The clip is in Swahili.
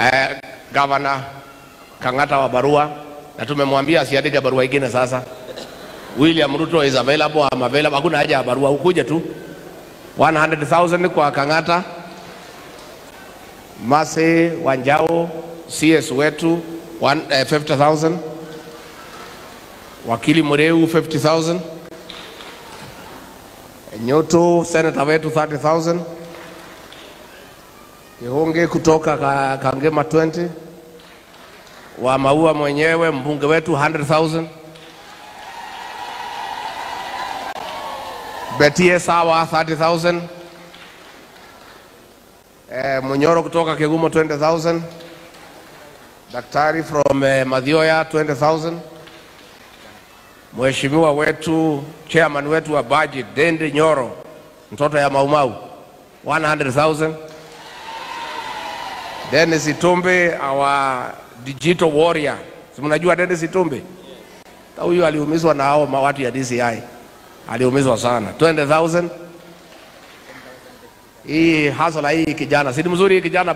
eh, gavana Kang'ata wa barua na tumemwambia asiandike barua ingine sasa. William Ruto is available, I'm available. Hakuna haja ya barua, ukuje tu 100,000 kwa Kang'ata. masi Wanjao CS wetu one, eh, 50,000. Wakili Mureu 50,000. Nyoto senator wetu 30,000. Ihunge kutoka ka, Kangema 20. Wa Maua mwenyewe mbunge wetu 100,000. Betie Sawa 30,000. Eh, Munyoro kutoka Kigumo 20,000. Daktari from eh, Madhioya 20,000. Mheshimiwa wetu chairman wetu wa budget Dende Nyoro mtoto ya Maumau 100,000. Dennis Itumbi, our digital warrior. Mnajua Dennis Itumbe? Ta huyu aliumizwa na hao watu ya DCI. Aliumizwa sana. 20,000. Hii hasala hii kijana, si mzuri hii kijana